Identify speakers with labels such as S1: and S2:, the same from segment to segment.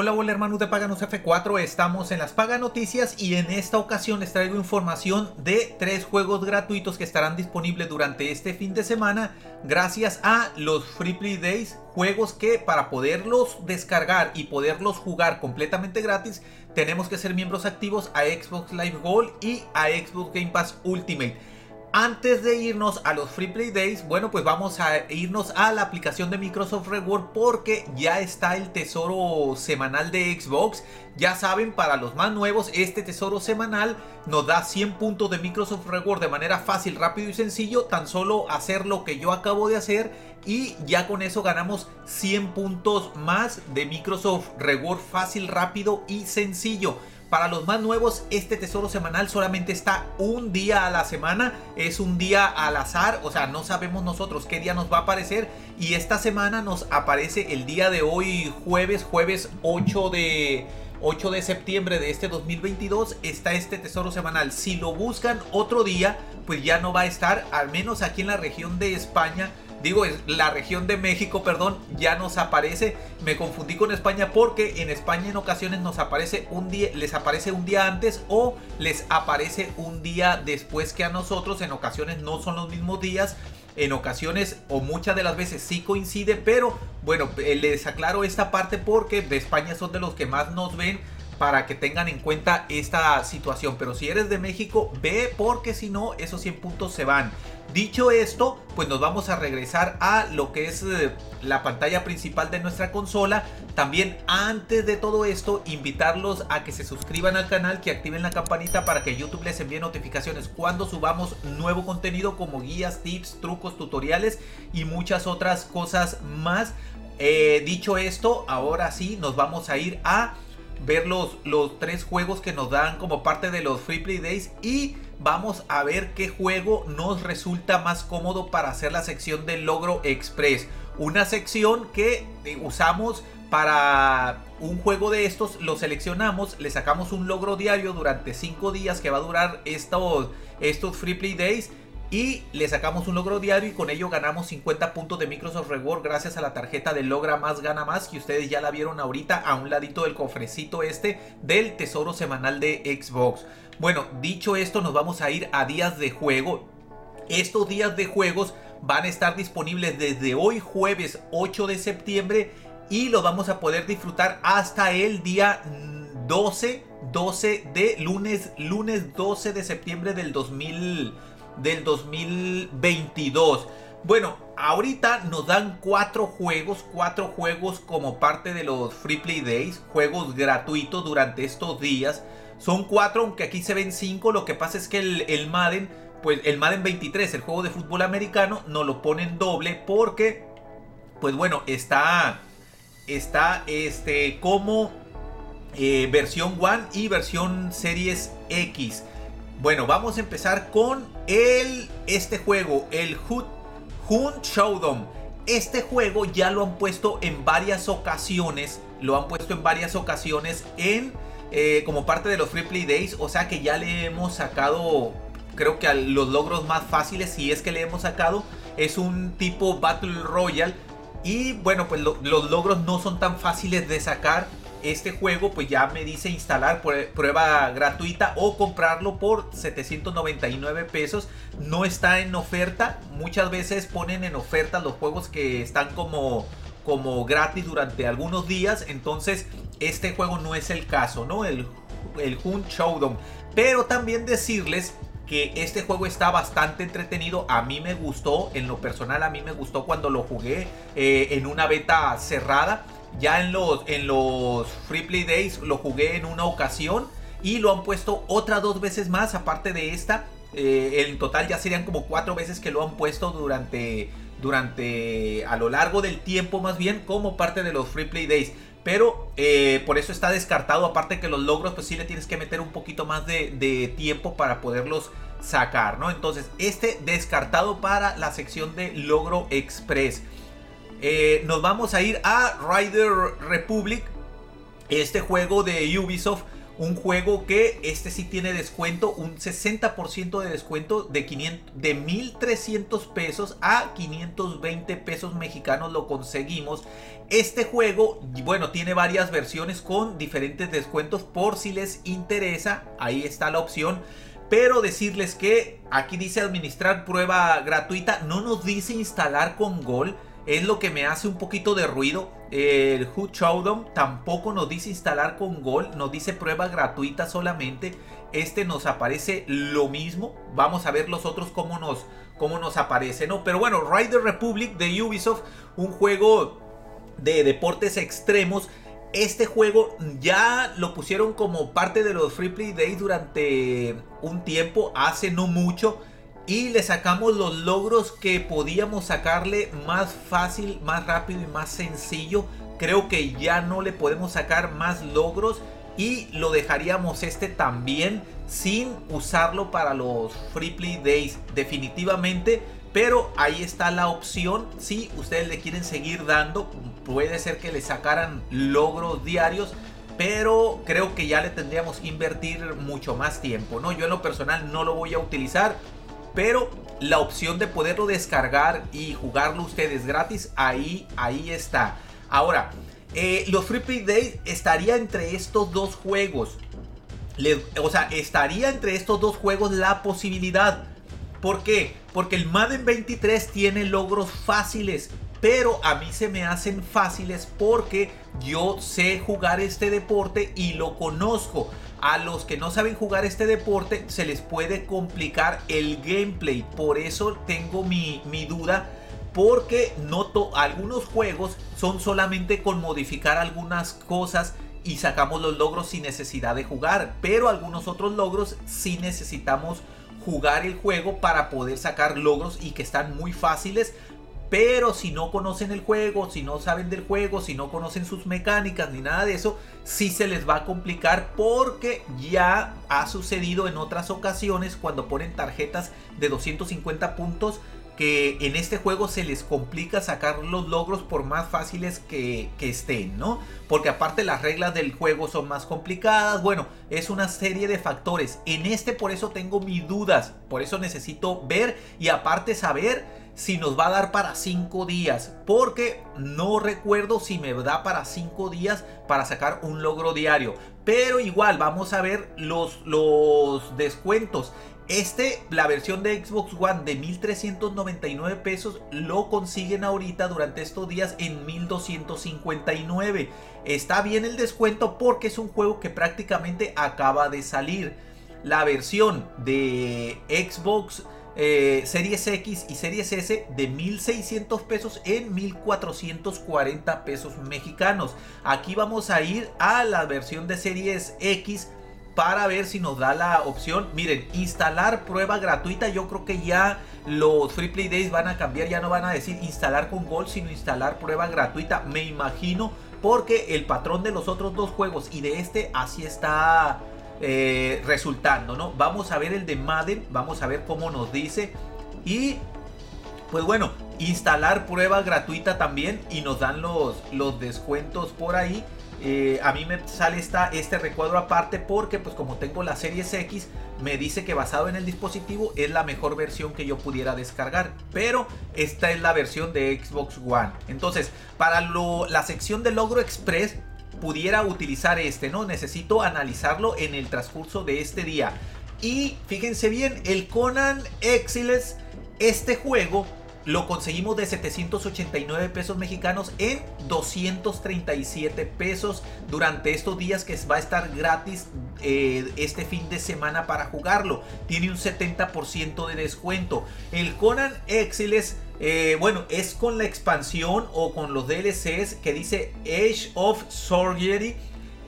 S1: Hola, hola hermanos de Paganos F4, estamos en las Paga Noticias y en esta ocasión les traigo información de tres juegos gratuitos que estarán disponibles durante este fin de semana gracias a los Free Play Days, juegos que para poderlos descargar y poderlos jugar completamente gratis tenemos que ser miembros activos a Xbox Live Gold y a Xbox Game Pass Ultimate. Antes de irnos a los Free Play Days, bueno, pues vamos a irnos a la aplicación de Microsoft Reward porque ya está el tesoro semanal de Xbox. Ya saben, para los más nuevos, este tesoro semanal nos da 100 puntos de Microsoft Reward de manera fácil, rápido y sencillo. Tan solo hacer lo que yo acabo de hacer y ya con eso ganamos 100 puntos más de Microsoft Reward fácil, rápido y sencillo. Para los más nuevos, este tesoro semanal solamente está un día a la semana. Es un día al azar, o sea, no sabemos nosotros qué día nos va a aparecer. Y esta semana nos aparece el día de hoy, jueves, jueves 8 de... 8 de septiembre de este 2022 está este tesoro semanal. Si lo buscan otro día, pues ya no va a estar, al menos aquí en la región de España digo, la región de México, perdón, ya nos aparece. Me confundí con España porque en España en ocasiones nos aparece un día, les aparece un día antes o les aparece un día después que a nosotros. En ocasiones no son los mismos días. En ocasiones o muchas de las veces sí coincide, pero bueno, eh, les aclaro esta parte porque de España son de los que más nos ven para que tengan en cuenta esta situación. Pero si eres de México, ve porque si no, esos 100 puntos se van. Dicho esto, pues nos vamos a regresar a lo que es eh, la pantalla principal de nuestra consola. También antes de todo esto, invitarlos a que se suscriban al canal, que activen la campanita para que YouTube les envíe notificaciones cuando subamos nuevo contenido como guías, tips, trucos, tutoriales y muchas otras cosas más. Eh, dicho esto, ahora sí nos vamos a ir a ver los, los tres juegos que nos dan como parte de los Free Play Days y vamos a ver qué juego nos resulta más cómodo para hacer la sección del logro express. Una sección que eh, usamos para un juego de estos, lo seleccionamos, le sacamos un logro diario durante 5 días que va a durar estos, estos Free Play Days y le sacamos un logro diario y con ello ganamos 50 puntos de Microsoft Reward gracias a la tarjeta de logra más gana más que ustedes ya la vieron ahorita a un ladito del cofrecito este del tesoro semanal de Xbox. Bueno, dicho esto nos vamos a ir a días de juego. Estos días de juegos van a estar disponibles desde hoy jueves 8 de septiembre y los vamos a poder disfrutar hasta el día 12 12 de lunes lunes 12 de septiembre del 2000 del 2022. Bueno, ahorita nos dan cuatro juegos, cuatro juegos como parte de los Free Play Days, juegos gratuitos durante estos días. Son cuatro, aunque aquí se ven cinco. Lo que pasa es que el, Madden, pues el Madden 23, el juego de fútbol americano, no lo ponen doble porque, pues bueno, está, está este como eh, versión One y versión Series X. Bueno, vamos a empezar con el, este juego, el Hunt Showdown. Este juego ya lo han puesto en varias ocasiones, lo han puesto en varias ocasiones en eh, como parte de los Free Play Days, o sea que ya le hemos sacado, creo que a los logros más fáciles, si es que le hemos sacado, es un tipo Battle Royale y bueno, pues los logros no son tan fáciles de sacar este juego pues ya me dice instalar prueba gratuita o comprarlo por 799 pesos. No está en oferta. Muchas veces ponen en oferta los juegos que están como, como gratis durante algunos días. Entonces este juego no es el caso, ¿no? El, el Hunt Showdown. Pero también decirles que este juego está bastante entretenido. A mí me gustó, en lo personal a mí me gustó cuando lo jugué eh, en una beta cerrada. Ya en los, en los Free Play Days lo jugué en una ocasión y lo han puesto otras dos veces más, aparte de esta. Eh, en total ya serían como cuatro veces que lo han puesto durante, durante, a lo largo del tiempo más bien, como parte de los Free Play Days. Pero eh, por eso está descartado, aparte que los logros pues sí le tienes que meter un poquito más de, de tiempo para poderlos sacar, ¿no? Entonces este descartado para la sección de logro express. Eh, nos vamos a ir a Rider Republic, este juego de Ubisoft un juego que este sí tiene descuento, un 60% de descuento de, 500, de 1300 pesos a 520 pesos mexicanos lo conseguimos. Este juego, bueno, tiene varias versiones con diferentes descuentos por si les interesa. Ahí está la opción. Pero decirles que aquí dice administrar prueba gratuita, no nos dice instalar con Gol. Es lo que me hace un poquito de ruido. El Hood Showdown tampoco nos dice instalar con Gol, nos dice prueba gratuita solamente. Este nos aparece lo mismo. Vamos a ver los otros cómo nos, cómo nos aparece, ¿no? Pero bueno, Rider Republic de Ubisoft, un juego de deportes extremos este juego ya lo pusieron como parte de los Free Play Days durante un tiempo, hace no mucho. Y le sacamos los logros que podíamos sacarle más fácil, más rápido y más sencillo. Creo que ya no le podemos sacar más logros. Y lo dejaríamos este también sin usarlo para los Free Play Days. Definitivamente pero ahí está la opción. Si ustedes le quieren seguir dando, puede ser que le sacaran logros diarios. Pero creo que ya le tendríamos que invertir mucho más tiempo. ¿no? Yo en lo personal no lo voy a utilizar. Pero la opción de poderlo descargar y jugarlo ustedes gratis, ahí, ahí está. Ahora, eh, los Free Play Days estaría entre estos dos juegos. o sea, estaría entre estos dos juegos la posibilidad ¿Por qué? Porque el Madden 23 tiene logros fáciles, pero a mí se me hacen fáciles porque yo sé jugar este deporte y lo conozco. A los que no saben jugar este deporte se les puede complicar el gameplay. Por eso tengo mi, duda. Porque noto algunos juegos son solamente con modificar algunas cosas y sacamos los logros sin necesidad de jugar. Pero algunos otros logros sí necesitamos jugar el juego para poder sacar logros y que están muy fáciles. Pero si no conocen el juego, si no saben del juego, si no conocen sus mecánicas ni nada de eso, sí se les va a complicar porque ya ha sucedido en otras ocasiones cuando ponen tarjetas de 250 puntos que en este juego se les complica sacar los logros por más fáciles que, estén, ¿no? Porque aparte las reglas del juego son más complicadas, bueno, es una serie de factores. En este por eso tengo mis dudas, por eso necesito ver y aparte saber si nos va a dar para 5 días, porque no recuerdo si me da para 5 días para sacar un logro diario. Pero igual vamos a ver los, los descuentos. Este, la versión de Xbox One de 1399 pesos, lo consiguen ahorita durante estos días en 1259. Está bien el descuento porque es un juego que prácticamente acaba de salir. La versión de Xbox eh, Series X y Series S de 1600 pesos en 1440 pesos mexicanos. Aquí vamos a ir a la versión de Series X para ver si nos da la opción. Miren, instalar prueba gratuita. Yo creo que ya los Free Play Days van a cambiar. Ya no van a decir instalar con Gold, sino instalar prueba gratuita. Me imagino porque el patrón de los otros dos juegos y de este así está eh, resultando, ¿no? Vamos a ver el de Madden. Vamos a ver cómo nos dice. Y pues bueno, instalar prueba gratuita también y nos dan los, los descuentos por ahí. Eh, a mí me sale esta, este recuadro aparte porque pues como tengo la Series X me dice que basado en el dispositivo es la mejor versión que yo pudiera descargar pero esta es la versión de Xbox One entonces para la sección de logro express pudiera utilizar este no necesito analizarlo en el transcurso de este día y fíjense bien el Conan Exiles este juego lo conseguimos de 789 pesos mexicanos en 237 pesos durante estos días que va a estar gratis eh, este fin de semana para jugarlo. Tiene un 70% de descuento. El Conan Exiles, eh, bueno, es con la expansión o con los DLCs que dice Age of Sorcery.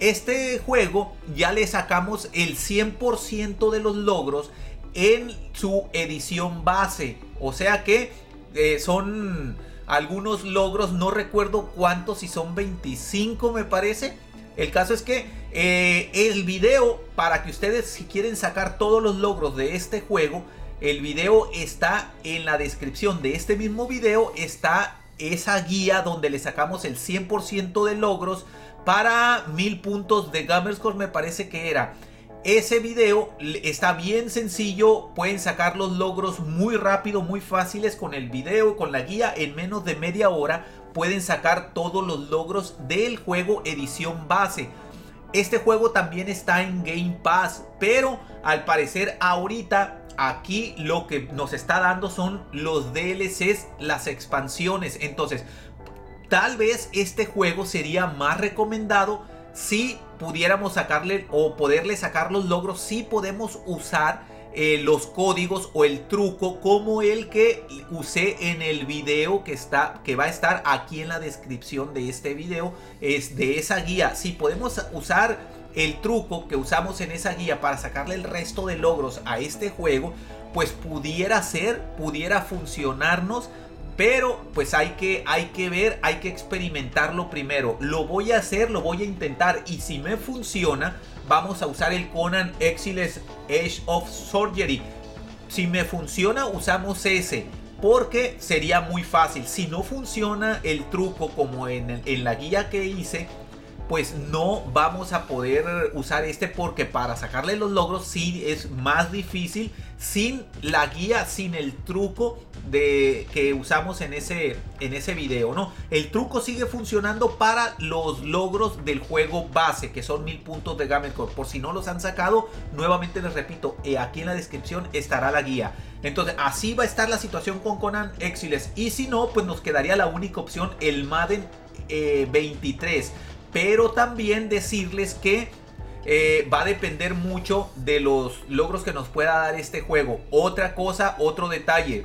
S1: Este juego ya le sacamos el 100% de los logros en su edición base. O sea que eh, son algunos logros, no recuerdo cuántos, si son 25 me parece. El caso es que eh, el video, para que ustedes si quieren sacar todos los logros de este juego, el video está en la descripción de este mismo video, está esa guía donde le sacamos el 100% de logros para mil puntos de Gamerscore me parece que era. Ese video está bien sencillo, pueden sacar los logros muy rápido, muy fáciles con el video, con la guía, en menos de media hora pueden sacar todos los logros del juego edición base. Este juego también está en Game Pass, pero al parecer ahorita aquí lo que nos está dando son los DLCs, las expansiones. Entonces, tal vez este juego sería más recomendado si pudiéramos sacarle o poderle sacar los logros, si podemos usar eh, los códigos o el truco como el que usé en el video que está que va a estar aquí en la descripción de este video es de esa guía si podemos usar el truco que usamos en esa guía para sacarle el resto de logros a este juego pues pudiera ser pudiera funcionarnos pero pues hay que, hay que ver, hay que experimentarlo primero. Lo voy a hacer, lo voy a intentar y si me funciona, vamos a usar el Conan Exiles Edge of Surgery. Si me funciona, usamos ese. Porque sería muy fácil. Si no funciona el truco como en, en la guía que hice, pues no vamos a poder usar este porque para sacarle los logros sí es más difícil sin la guía, sin el truco de que usamos en ese en ese video, ¿no? El truco sigue funcionando para los logros del juego base, que son mil puntos de Gamercore. Por si no los han sacado, nuevamente les repito, eh, aquí en la descripción estará la guía. Entonces, así va a estar la situación con Conan Exiles. Y si no, pues nos quedaría la única opción, el Madden 23. Pero también decirles que eh, va a depender mucho de los logros que nos pueda dar este juego. Otra cosa, otro detalle.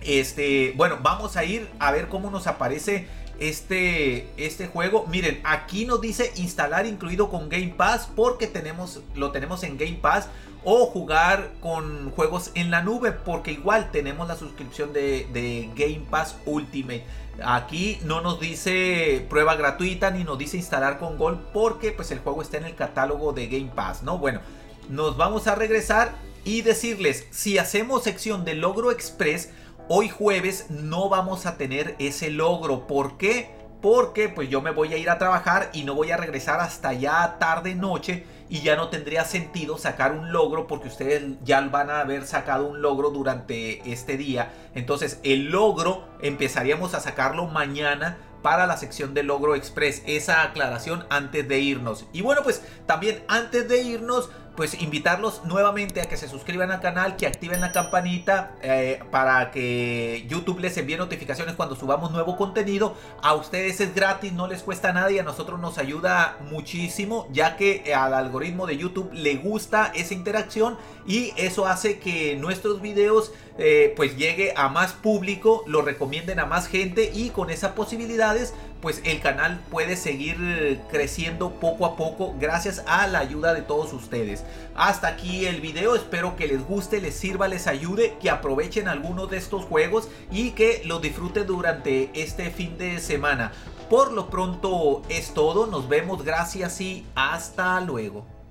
S1: Este, bueno, vamos a ir a ver cómo nos aparece este, este juego. Miren, aquí nos dice instalar incluido con Game Pass porque tenemos, lo tenemos en Game Pass o jugar con juegos en la nube porque igual tenemos la suscripción de, de Game Pass Ultimate. Aquí no nos dice prueba gratuita ni nos dice instalar con Gold porque pues el juego está en el catálogo de Game Pass, ¿no? Bueno, nos vamos a regresar y decirles, si hacemos sección de logro express, hoy jueves no vamos a tener ese logro. ¿Por qué? Porque pues yo me voy a ir a trabajar y no voy a regresar hasta ya tarde noche y ya no tendría sentido sacar un logro porque ustedes ya van a haber sacado un logro durante este día. Entonces el logro empezaríamos a sacarlo mañana para la sección de logro express. Esa aclaración antes de irnos. Y bueno pues también antes de irnos pues invitarlos nuevamente a que se suscriban al canal, que activen la campanita eh, para que YouTube les envíe notificaciones cuando subamos nuevo contenido. A ustedes es gratis, no les cuesta nada y a nosotros nos ayuda muchísimo, ya que al algoritmo de YouTube le gusta esa interacción y eso hace que nuestros videos eh, pues llegue a más público, lo recomienden a más gente y con esas posibilidades pues el canal puede seguir creciendo poco a poco gracias a la ayuda de todos ustedes. Hasta aquí el video, espero que les guste, les sirva, les ayude, que aprovechen algunos de estos juegos y que los disfruten durante este fin de semana. Por lo pronto es todo, nos vemos, gracias y hasta luego.